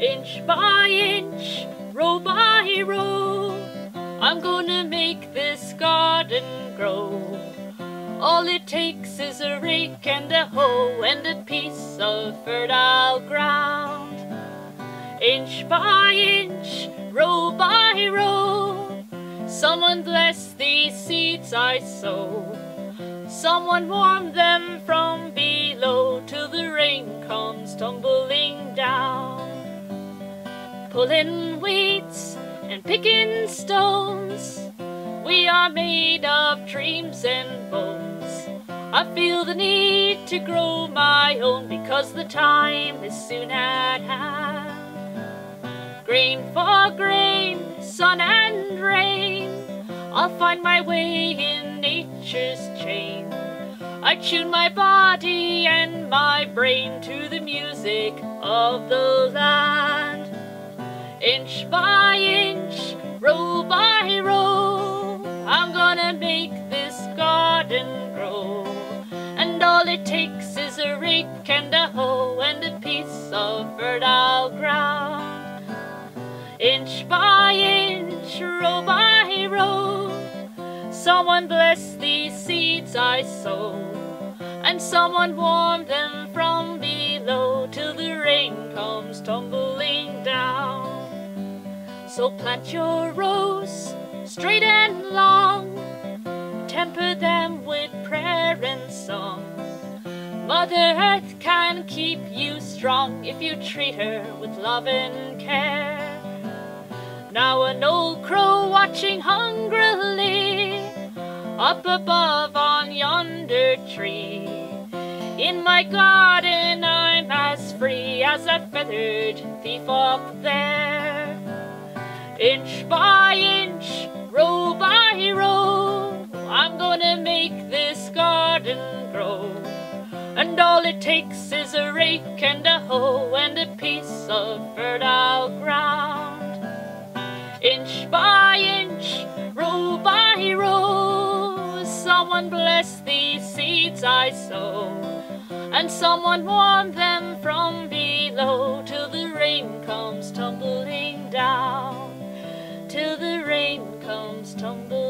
Inch by inch, row by row, I'm gonna make this garden grow. All it takes is a rake and a hoe and a piece of fertile ground. Inch by inch, row by row, someone bless these seeds I sow. Someone warm them from Pulling weeds and picking stones, we are made of dreams and bones. I feel the need to grow my own because the time is soon at hand. Grain for grain, sun and rain, I'll find my way in nature's chain. I tune my body and my brain to the music of the land. Inch by inch, row by row, I'm gonna make this garden grow. And all it takes is a rake and a hoe and a piece of fertile ground. Inch by inch, row by row, someone bless these seeds I sow. And someone warm them So plant your rows straight and long, temper them with prayer and song. Mother Earth can keep you strong if you treat her with love and care. Now an old crow watching hungrily up above on yonder tree. In my garden I'm as free as that feathered thief up there. Inch by inch, row by row, I'm gonna make this garden grow. And all it takes is a rake and a hoe and a piece of fertile ground. Inch by inch, row by row, someone bless these seeds I sow. And someone warm them from below till the till the rain comes tumbling.